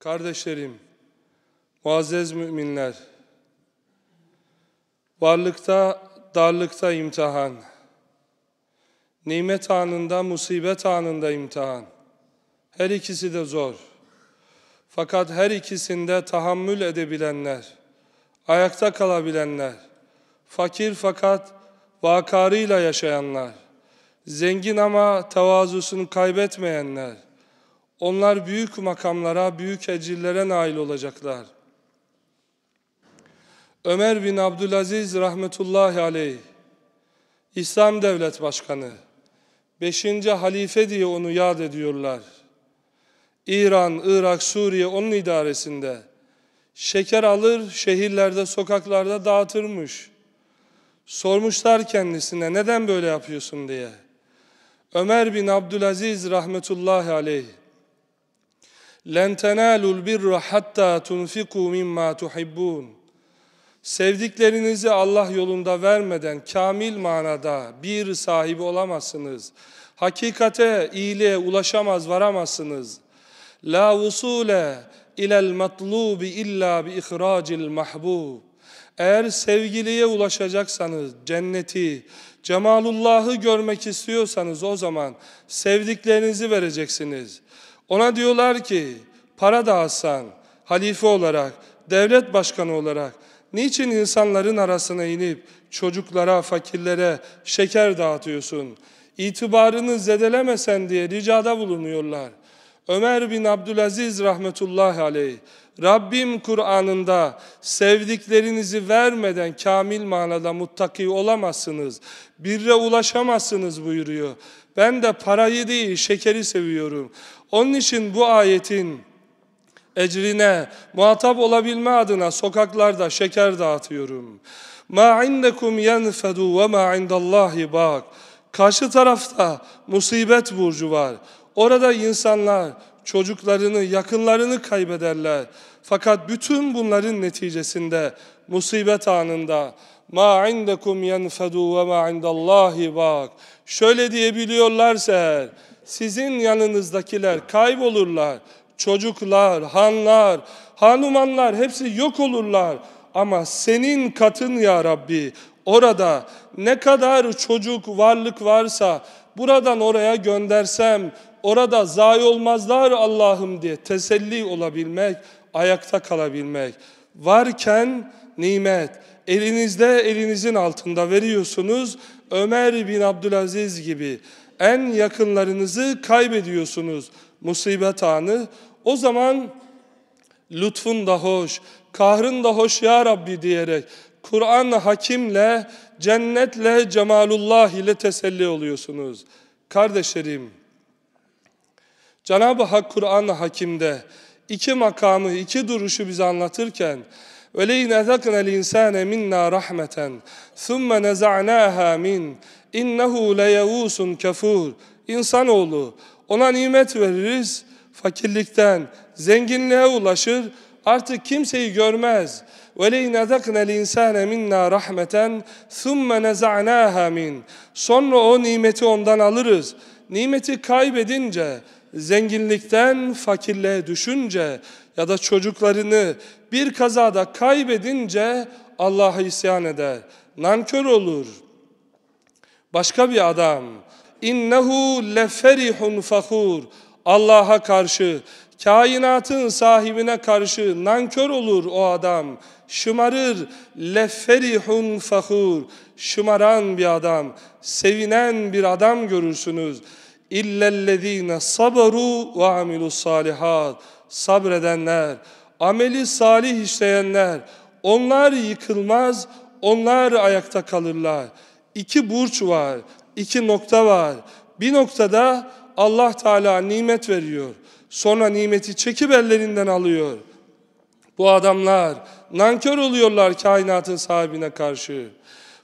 Kardeşlerim, muazzez müminler, varlıkta, darlıkta imtihan, nimet anında, musibet anında imtihan. Her ikisi de zor. Fakat her ikisinde tahammül edebilenler, ayakta kalabilenler, fakir fakat vakarıyla yaşayanlar, zengin ama tevazusunu kaybetmeyenler, onlar büyük makamlara, büyük ecirlere nail olacaklar. Ömer bin Abdülaziz rahmetullahi aleyh, İslam Devlet Başkanı, beşinci halife diye onu yad ediyorlar. İran, Irak, Suriye onun idaresinde. Şeker alır, şehirlerde, sokaklarda dağıtırmış. Sormuşlar kendisine neden böyle yapıyorsun diye. Ömer bin Abdülaziz rahmetullahi aleyh لَنْ تَنَالُوا الْبِرَّ حَتَّى تُنْفِقُوا مِمَّا تُحِبُّونَ Sevdiklerinizi Allah yolunda vermeden kamil manada bir sahibi olamazsınız. Hakikate, iyiliğe ulaşamaz, varamazsınız. La vusule ilel matlubi illa bi ihracil mahbub. Eğer sevgiliye ulaşacaksanız, cenneti, cemalullahı görmek istiyorsanız o zaman sevdiklerinizi vereceksiniz. Ona diyorlar ki para dağıtsan halife olarak, devlet başkanı olarak niçin insanların arasına inip çocuklara, fakirlere şeker dağıtıyorsun? İtibarını zedelemesen diye ricada bulunuyorlar. Ömer bin Abdülaziz rahmetullahi aleyh Rabbim Kur'an'ında sevdiklerinizi vermeden kamil manada muttaki olamazsınız. Birre ulaşamazsınız buyuruyor. Ben de parayı değil şekeri seviyorum. Onun için bu ayetin ecrine muhatap olabilme adına sokaklarda şeker dağıtıyorum. Ma indekum yenfedu ve ma indallahi bak. Karşı tarafta musibet burcu var. Orada insanlar çocuklarını, yakınlarını kaybederler. Fakat bütün bunların neticesinde musibet anında ma indekum yenfedu ve ma indallahi bak. Şöyle diyebiliyorlarsa eğer sizin yanınızdakiler kaybolurlar. Çocuklar, hanlar, hanumanlar hepsi yok olurlar. Ama senin katın ya Rabbi orada ne kadar çocuk varlık varsa buradan oraya göndersem orada zayi olmazlar Allah'ım diye teselli olabilmek, ayakta kalabilmek. Varken nimet, elinizde elinizin altında veriyorsunuz. Ömer bin Abdülaziz gibi en yakınlarınızı kaybediyorsunuz musibet anı. O zaman lütfun da hoş, kahrın da hoş ya Rabbi diyerek Kur'an hakimle, cennetle, cemalullah ile teselli oluyorsunuz. Kardeşlerim, Cenab-ı Hak Kur'an hakimde iki makamı, iki duruşu bize anlatırken وَلَيْنَ ذَقْنَ الْاِنْسَانَ مِنَّا رَحْمَةً ثُمَّ نَزَعْنَاهَا مِنْ اِنَّهُ لَيَوُوسٌ كَفُورٌ İnsanoğlu ona nimet veririz, fakirlikten zenginliğe ulaşır, artık kimseyi görmez. وَلَيْنَ ذَقْنَ الْاِنْسَانَ مِنَّا رَحْمَةً ثُمَّ نَزَعْنَاهَا مِنْ Sonra o nimeti ondan alırız. Nimeti kaybedince, zenginlikten fakirliğe düşünce ya da çocuklarını bir kazada kaybedince Allah'a isyan eder. Nankör olur. Başka bir adam innehu leferihun fakhur Allah'a karşı kainatın sahibine karşı nankör olur o adam şımarır leferihun fakhur şımaran bir adam sevinen bir adam görürsünüz illellezine sabaru ve amilus salihat sabredenler ameli salih işleyenler onlar yıkılmaz onlar ayakta kalırlar iki burç var iki nokta var. Bir noktada Allah Teala nimet veriyor. Sonra nimeti çekip ellerinden alıyor. Bu adamlar nankör oluyorlar kainatın sahibine karşı.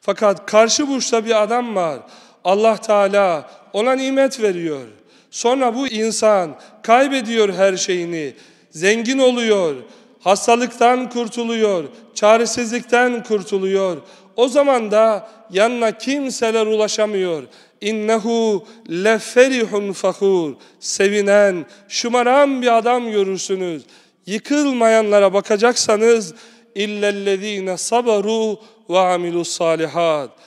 Fakat karşı burçta bir adam var. Allah Teala ona nimet veriyor. Sonra bu insan kaybediyor her şeyini. Zengin oluyor. Hastalıktan kurtuluyor. Çaresizlikten kurtuluyor. O zaman da yanına kimseler ulaşamıyor. İnnehu leferihun fakhur. Sevinen, şımaran bir adam görürsünüz. yıkılmayanlara bakacaksanız illellezine sabaru ve amilus salihat.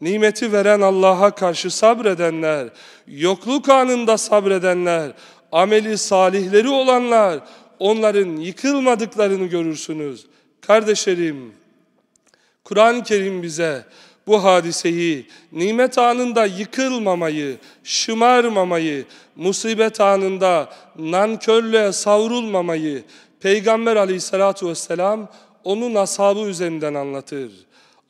Nimeti veren Allah'a karşı sabredenler, yokluk anında sabredenler, ameli salihleri olanlar, onların yıkılmadıklarını görürsünüz. Kardeşlerim, Kur'an-ı Kerim bize bu hadiseyi, nimet anında yıkılmamayı, şımarmamayı, musibet anında nankörlüğe savrulmamayı, Peygamber aleyhissalatu vesselam onun ashabı üzerinden anlatır.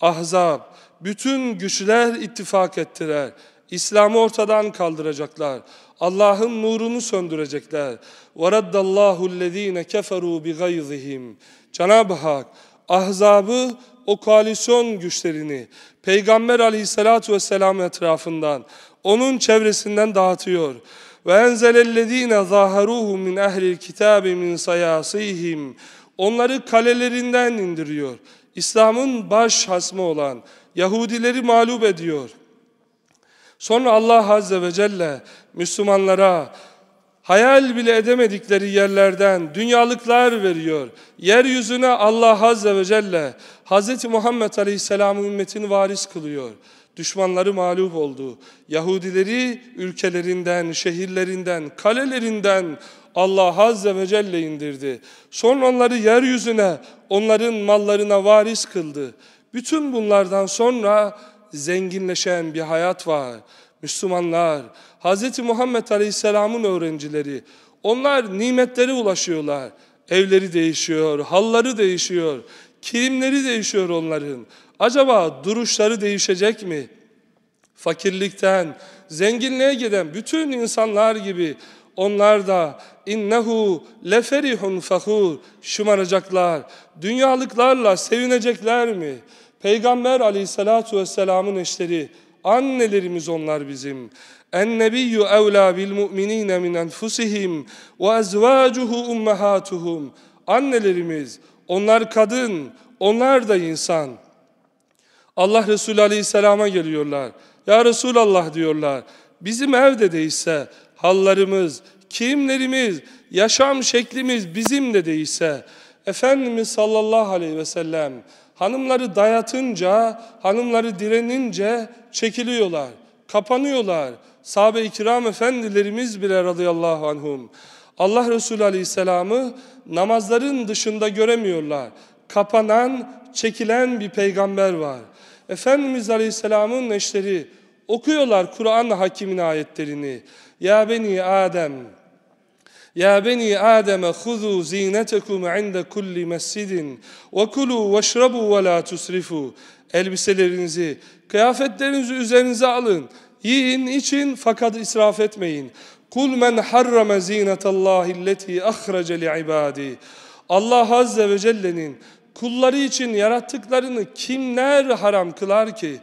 Ahzab, bütün güçler ittifak ettiler. İslam'ı ortadan kaldıracaklar. Allah'ın nurunu söndürecekler. وَرَدَّ اللّٰهُ الَّذ۪ينَ كَفَرُوا بِغَيْظِهِمْ Cenab-ı Hak ahzabı o koalisyon güçlerini Peygamber aleyhissalatu vesselam etrafından onun çevresinden dağıtıyor. Ve enzelellezine zaharuhum min ehlil kitabi min sayasihim onları kalelerinden indiriyor. İslam'ın baş hasmı olan Yahudileri mağlup ediyor. Sonra Allah Azze ve Celle Müslümanlara hayal bile edemedikleri yerlerden dünyalıklar veriyor. Yeryüzüne Allah Azze ve Celle Hz. Muhammed Aleyhisselam'ın ümmetini varis kılıyor. Düşmanları mağlup oldu. Yahudileri ülkelerinden, şehirlerinden, kalelerinden Allah Azze ve Celle indirdi. Sonra onları yeryüzüne, onların mallarına varis kıldı. Bütün bunlardan sonra zenginleşen bir hayat var. Müslümanlar, Hz. Muhammed Aleyhisselam'ın öğrencileri, onlar nimetlere ulaşıyorlar. Evleri değişiyor, halları değişiyor, kilimleri değişiyor onların. Acaba duruşları değişecek mi? Fakirlikten zenginliğe giden bütün insanlar gibi onlar da innehu leferihun fahur şımaracaklar. Dünyalıklarla sevinecekler mi? Peygamber aleyhissalatu vesselamın eşleri, annelerimiz onlar bizim. En-nebiyyü evlâ bil mu'minîne min enfusihim ve ezvâcuhu ummehâtuhum. Annelerimiz, onlar kadın, onlar da insan. Allah Resulü Aleyhisselam'a geliyorlar. Ya Resulallah diyorlar. Bizim evde değilse hallarımız, kimlerimiz, yaşam şeklimiz bizim de değilse Efendimiz sallallahu aleyhi ve sellem hanımları dayatınca, hanımları direnince çekiliyorlar, kapanıyorlar. Sahabe-i kiram efendilerimiz bile radıyallahu anhum. Allah Resulü aleyhisselamı namazların dışında göremiyorlar. Kapanan, çekilen bir peygamber var. Efendimiz Aleyhisselam'ın eşleri okuyorlar Kur'an hakimin ayetlerini. Ya beni Adem, Adem huzu zinetekum inde kulli mescidin ve kulu veşrabu ve la tusrifu. Elbiselerinizi, kıyafetlerinizi üzerinize alın. Yiyin, için fakat israf etmeyin. Kul men harrama zinetallahi alleti ahrace li'ibadi. Allah Azze ve Celle'nin kulları için yarattıklarını kimler haram kılar ki?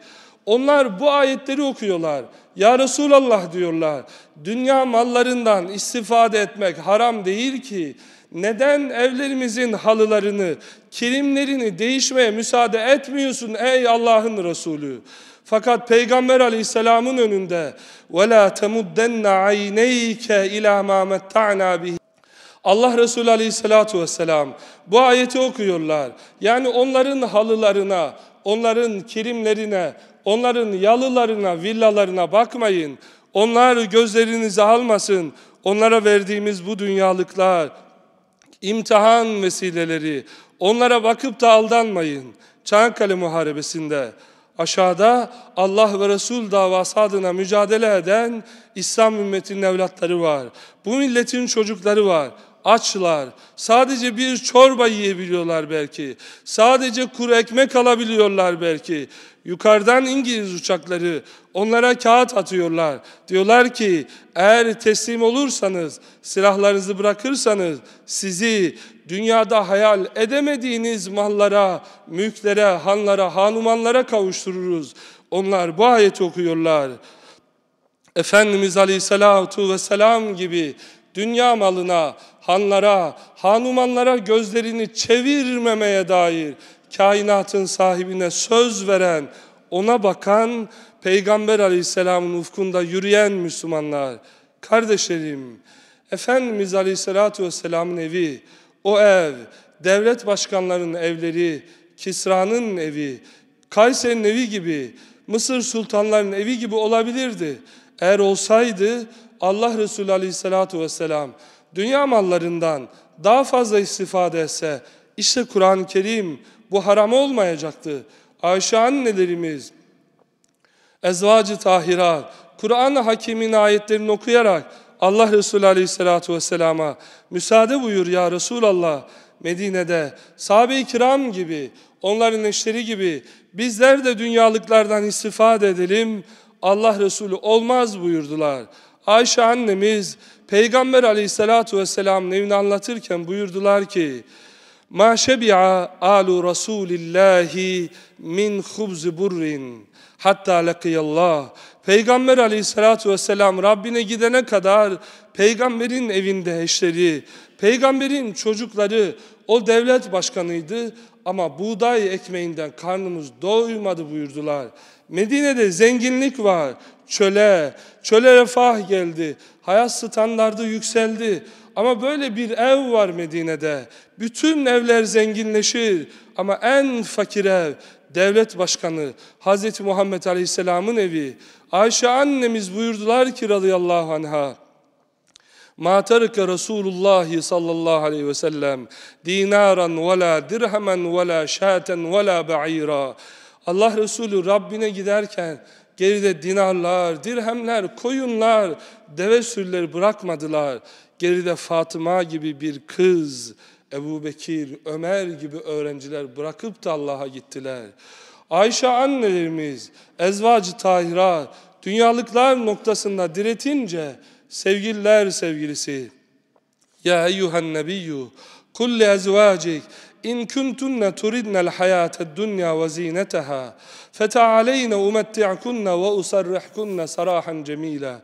Onlar bu ayetleri okuyorlar. Ya Resulallah diyorlar. Dünya mallarından istifade etmek haram değil ki. Neden evlerimizin halılarını, kilimlerini değişmeye müsaade etmiyorsun ey Allah'ın Resulü? Fakat Peygamber Aleyhisselam'ın önünde وَلَا تَمُدَّنَّ عَيْنَيْكَ اِلَى مَا مَتَّعْنَا بِهِ Allah Resulü Aleyhisselatü Vesselam bu ayeti okuyorlar. Yani onların halılarına, onların kirimlerine, onların yalılarına, villalarına bakmayın. Onlar gözlerinizi almasın. Onlara verdiğimiz bu dünyalıklar, imtihan vesileleri, onlara bakıp da aldanmayın. Çanakkale Muharebesi'nde aşağıda Allah ve Resul davası adına mücadele eden İslam ümmetinin evlatları var. Bu milletin çocukları var açlar. Sadece bir çorba yiyebiliyorlar belki. Sadece kuru ekmek alabiliyorlar belki. Yukarıdan İngiliz uçakları onlara kağıt atıyorlar. Diyorlar ki eğer teslim olursanız, silahlarınızı bırakırsanız sizi dünyada hayal edemediğiniz mallara, mülklere, hanlara, hanumanlara kavuştururuz. Onlar bu ayeti okuyorlar. Efendimiz Aleyhisselatu Vesselam gibi dünya malına, hanlara, hanumanlara gözlerini çevirmemeye dair kainatın sahibine söz veren, ona bakan, Peygamber aleyhisselamın ufkunda yürüyen Müslümanlar. Kardeşlerim, Efendimiz aleyhissalatu vesselamın evi, O ev, devlet başkanlarının evleri, Kisra'nın evi, Kayseri'nin evi gibi, Mısır sultanlarının evi gibi olabilirdi. Eğer olsaydı Allah Resulü Aleyhisselatü Vesselam dünya mallarından daha fazla istifade etse işte Kur'an-ı Kerim bu haram olmayacaktı. Ayşe annelerimiz, ezvacı tahirat, Kur'an-ı Hakim'in ayetlerini okuyarak Allah Resulü Aleyhisselatü Vesselam'a müsaade buyur ya Resulallah Medine'de sahabe-i kiram gibi onların eşleri gibi bizler de dünyalıklardan istifade edelim Allah Resulü olmaz buyurdular. Ayşe annemiz Peygamber aleyhissalatu vesselam'ın evini anlatırken buyurdular ki Ma şebi'a alu Rasulillahi min khubz burrin hatta lakiyallah. Peygamber aleyhissalatu vesselam Rabbine gidene kadar peygamberin evinde eşleri, peygamberin çocukları o devlet başkanıydı ama buğday ekmeğinden karnımız doymadı buyurdular. Medine'de zenginlik var, çöle, çöle refah geldi, hayat standardı yükseldi. Ama böyle bir ev var Medine'de. Bütün evler zenginleşir ama en fakir ev devlet başkanı Hz. Muhammed Aleyhisselam'ın evi. Ayşe annemiz buyurdular ki radıyallahu anha. Ma terke Resulullah sallallahu aleyhi ve sellem dinaran ve la dirhemen ve la şaten ve. Allah Resulü Rabbine giderken geride dinarlar, dirhemler, koyunlar, deve sürüleri bırakmadılar Geride Fatıma gibi bir kız, Ebu Bekir, Ömer gibi öğrenciler bırakıp da Allah'a gittiler. Ayşe annelerimiz, ezvacı tahira, dünyalıklar noktasında diretince sevgililer sevgilisi. Ya eyyuhen nebiyyü, kulli ezvacik, إن كنتن تردن الحياة الدنيا وزينتها فتعالين أمتعكن وأسرحكن سراحا جميلا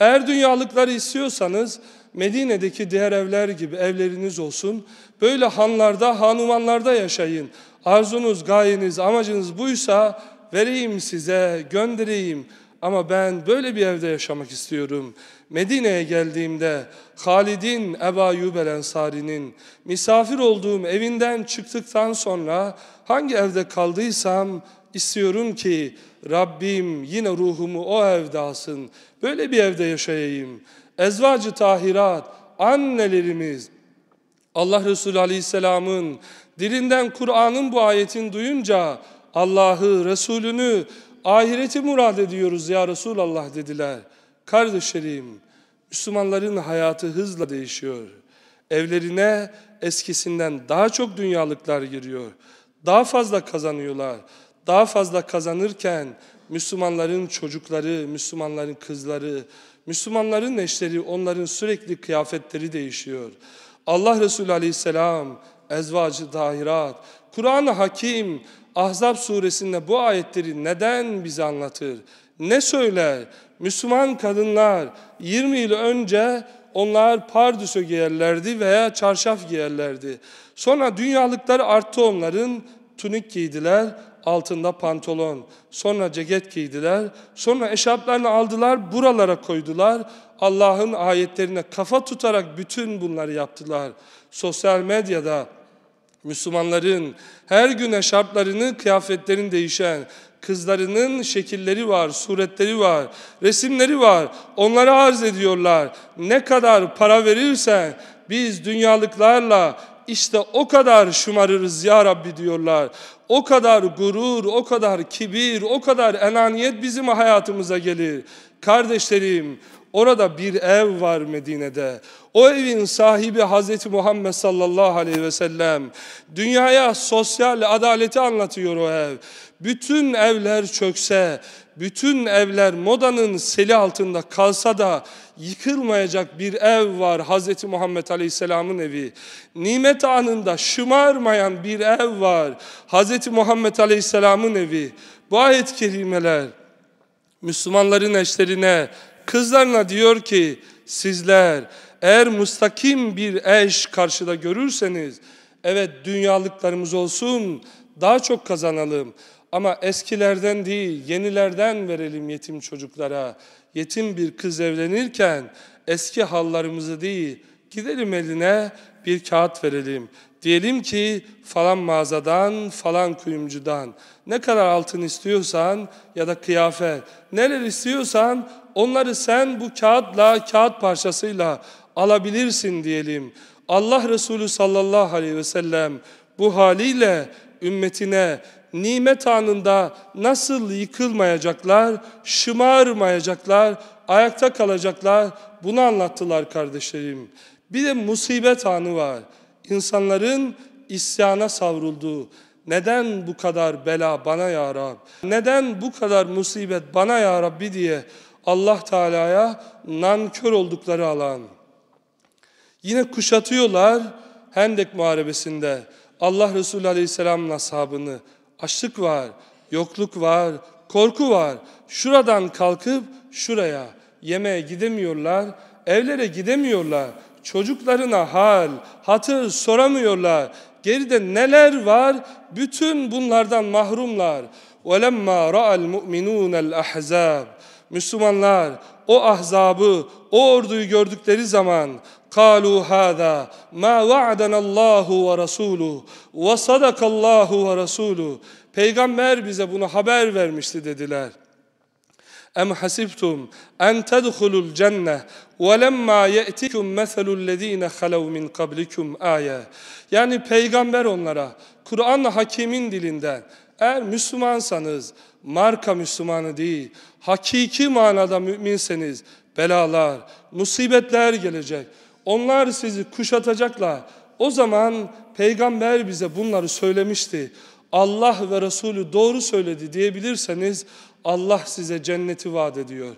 Eğer dünyalıkları istiyorsanız Medine'deki diğer evler gibi evleriniz olsun. Böyle hanlarda, hanumanlarda yaşayın. Arzunuz, gayeniz, amacınız buysa vereyim size, göndereyim. Ama ben böyle bir evde yaşamak istiyorum. Medine'ye geldiğimde Halid'in Eba Yübel Ensari'nin misafir olduğum evinden çıktıktan sonra hangi evde kaldıysam istiyorum ki Rabbim yine ruhumu o evde alsın. Böyle bir evde yaşayayım. Ezvacı tahirat, annelerimiz, Allah Resulü Aleyhisselam'ın dilinden Kur'an'ın bu ayetin duyunca Allah'ı, Resulünü, ahireti murad ediyoruz ya Resulallah dediler. Kardeşlerim, Müslümanların hayatı hızla değişiyor. Evlerine eskisinden daha çok dünyalıklar giriyor. Daha fazla kazanıyorlar. Daha fazla kazanırken Müslümanların çocukları, Müslümanların kızları, Müslümanların eşleri, onların sürekli kıyafetleri değişiyor. Allah Resulü Aleyhisselam, ezvacı dahirat, Kur'an-ı Hakim, Ahzab suresinde bu ayetleri neden bize anlatır? Ne söyler? Müslüman kadınlar 20 yıl önce onlar pardüsö giyerlerdi veya çarşaf giyerlerdi. Sonra dünyalıklar arttı onların, tunik giydiler, altında pantolon. Sonra ceket giydiler. Sonra eşarplarını aldılar, buralara koydular. Allah'ın ayetlerine kafa tutarak bütün bunları yaptılar. Sosyal medyada Müslümanların her gün eşarplarını, kıyafetlerin değişen, kızlarının şekilleri var, suretleri var, resimleri var. Onları arz ediyorlar. Ne kadar para verirsen biz dünyalıklarla işte o kadar şımarırız ya Rabbi diyorlar. O kadar gurur, o kadar kibir, o kadar enaniyet bizim hayatımıza gelir. Kardeşlerim, orada bir ev var Medine'de. O evin sahibi Hazreti Muhammed sallallahu aleyhi ve sellem. Dünyaya sosyal adaleti anlatıyor o ev. Bütün evler çökse, bütün evler modanın seli altında kalsa da yıkılmayacak bir ev var Hz. Muhammed Aleyhisselam'ın evi. Nimet anında şımarmayan bir ev var Hz. Muhammed Aleyhisselam'ın evi. Bu ayet-i kerimeler Müslümanların eşlerine, kızlarına diyor ki sizler eğer mustakim bir eş karşıda görürseniz evet dünyalıklarımız olsun daha çok kazanalım. Ama eskilerden değil, yenilerden verelim yetim çocuklara. Yetim bir kız evlenirken eski hallarımızı değil, Gidelim eline bir kağıt verelim. Diyelim ki falan mağazadan, falan kuyumcudan ne kadar altın istiyorsan ya da kıyafet, neler istiyorsan onları sen bu kağıtla, kağıt parçasıyla alabilirsin diyelim. Allah Resulü sallallahu aleyhi ve sellem bu haliyle ümmetine nimet anında nasıl yıkılmayacaklar, şımarmayacaklar, ayakta kalacaklar bunu anlattılar kardeşlerim. Bir de musibet anı var. İnsanların isyana savrulduğu, neden bu kadar bela bana ya Rab? Neden bu kadar musibet bana ya Rabbi diye Allah Teala'ya nankör oldukları alan. Yine kuşatıyorlar Hendek Muharebesi'nde Allah Resulü Aleyhisselam'ın ashabını Açlık var, yokluk var, korku var. Şuradan kalkıp şuraya yemeğe gidemiyorlar, evlere gidemiyorlar. Çocuklarına hal, hatır soramıyorlar. Geride neler var? Bütün bunlardan mahrumlar. وَلَمَّا رَأَ الْمُؤْمِنُونَ الْأَحْزَابِ Müslümanlar o ahzabı, o orduyu gördükleri zaman قالوا هذا ما وعدنا الله ورسوله وصدق الله ورسوله Peygamber bize bunu haber vermişti dediler. Em hasibtum en tedhulul cenne ve lemma ye'tikum meselul lezine halev min qablikum aya. Yani peygamber onlara Kur'an hakimin dilinden eğer Müslümansanız marka Müslümanı değil hakiki manada müminseniz belalar, musibetler gelecek. Onlar sizi kuşatacaklar. O zaman peygamber bize bunları söylemişti. Allah ve Resulü doğru söyledi diyebilirseniz Allah size cenneti vaat ediyor.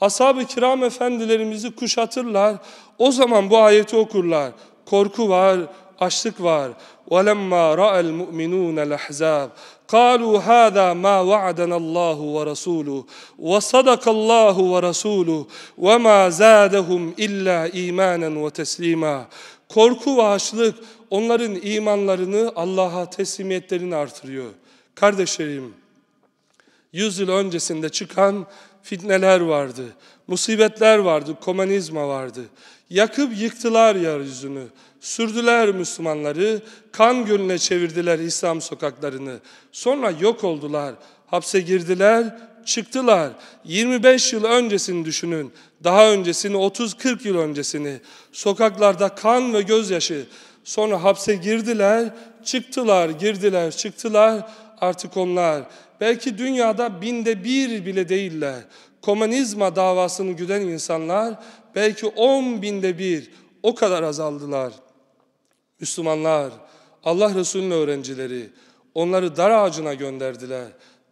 Ashab-ı kiram efendilerimizi kuşatırlar. O zaman bu ayeti okurlar. Korku var, açlık var. وَلَمَّا رَأَ الْمُؤْمِنُونَ الْأَحْزَابِ قالوا هذا ما وعدنا الله ورسوله وصدق الله ورسوله وما زادهم إلا إيمانا وتسليما Korku ve açlık onların imanlarını Allah'a teslimiyetlerini artırıyor. Kardeşlerim, yüz yıl öncesinde çıkan fitneler vardı, musibetler vardı, komünizma vardı. Yakıp yıktılar yeryüzünü. Sürdüler Müslümanları, kan gölüne çevirdiler İslam sokaklarını. Sonra yok oldular, hapse girdiler, çıktılar. 25 yıl öncesini düşünün, daha öncesini 30-40 yıl öncesini. Sokaklarda kan ve gözyaşı. Sonra hapse girdiler, çıktılar, girdiler, çıktılar. Artık onlar belki dünyada binde bir bile değiller. Komünizma davasını güden insanlar belki on binde bir o kadar azaldılar. Müslümanlar, Allah Resulü'nün öğrencileri onları dar ağacına gönderdiler.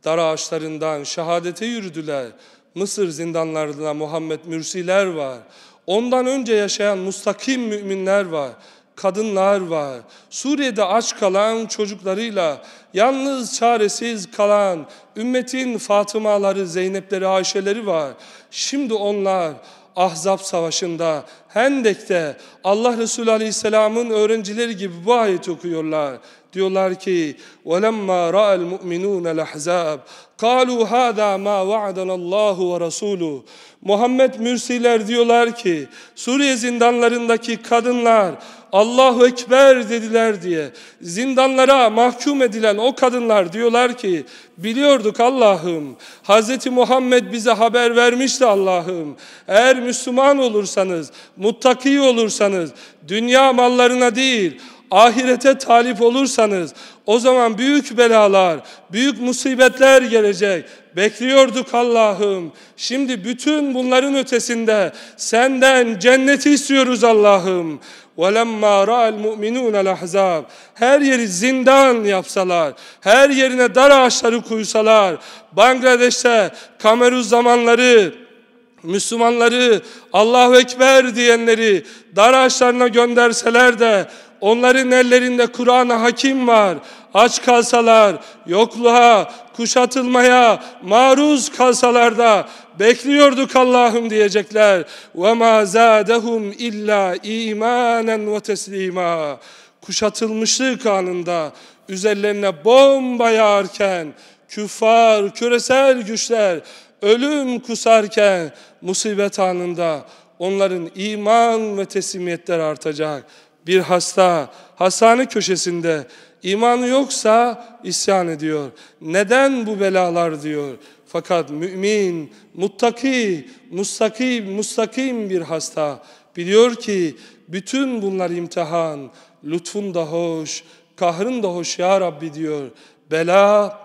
Dar ağaçlarından şehadete yürüdüler. Mısır zindanlarında Muhammed Mürsiler var. Ondan önce yaşayan mustakim müminler var. Kadınlar var. Suriye'de aç kalan çocuklarıyla yalnız çaresiz kalan ümmetin Fatımaları, Zeynepleri, Ayşeleri var. Şimdi onlar Ahzab Savaşı'nda, Hendek'te Allah Resulü Aleyhisselam'ın öğrencileri gibi bu ayeti okuyorlar. Diyorlar ki وَلَمَّا رَأَ الْمُؤْمِنُونَ الْأَحْزَابِ قَالُوا هَذَا مَا وَعَدَنَ اللّٰهُ وَرَسُولُهُ Muhammed Mürsiler diyorlar ki Suriye zindanlarındaki kadınlar Allahu Ekber dediler diye zindanlara mahkum edilen o kadınlar diyorlar ki biliyorduk Allah'ım Hz. Muhammed bize haber vermişti Allah'ım eğer Müslüman olursanız muttaki olursanız dünya mallarına değil ahirete talip olursanız o zaman büyük belalar, büyük musibetler gelecek. Bekliyorduk Allah'ım. Şimdi bütün bunların ötesinde senden cenneti istiyoruz Allah'ım. وَلَمَّا رَأَ الْمُؤْمِنُونَ الْأَحْزَابِ Her yeri zindan yapsalar, her yerine dar ağaçları kuysalar, Bangladeş'te Kamerun zamanları, Müslümanları Allahu Ekber diyenleri dar ağaçlarına gönderseler de onların ellerinde Kur'an-ı Hakim var. Aç kalsalar, yokluğa, kuşatılmaya maruz kalsalar da bekliyorduk Allah'ım diyecekler. وَمَا زَادَهُمْ illa imanen ve teslima. Kuşatılmışlık anında üzerlerine bomba yağarken küffar, küresel güçler ölüm kusarken musibet anında onların iman ve teslimiyetler artacak. Bir hasta hastane köşesinde imanı yoksa isyan ediyor. Neden bu belalar diyor. Fakat mümin, muttaki, mustakim, mustakim bir hasta biliyor ki bütün bunlar imtihan, lütfun da hoş, kahrın da hoş ya Rabbi diyor. Bela,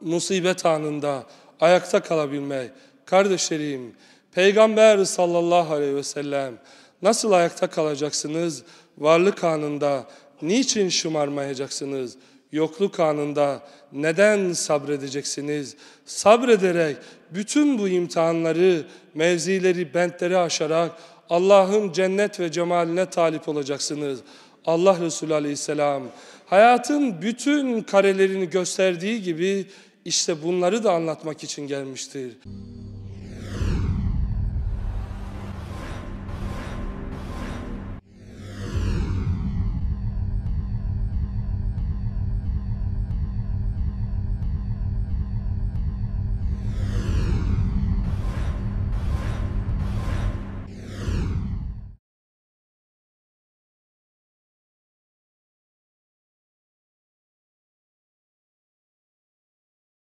musibet anında ayakta kalabilmek. Kardeşlerim, Peygamber sallallahu aleyhi ve sellem nasıl ayakta kalacaksınız? Varlık anında niçin şımarmayacaksınız? Yokluk anında neden sabredeceksiniz? Sabrederek bütün bu imtihanları, mevzileri, bentleri aşarak Allah'ın cennet ve cemaline talip olacaksınız. Allah Resulü Aleyhisselam hayatın bütün karelerini gösterdiği gibi işte bunları da anlatmak için gelmiştir.